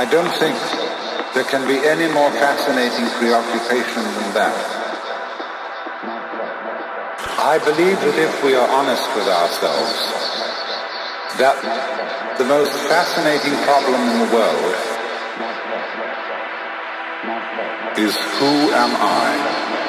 I don't think there can be any more fascinating preoccupation than that. I believe that if we are honest with ourselves, that the most fascinating problem in the world is who am I?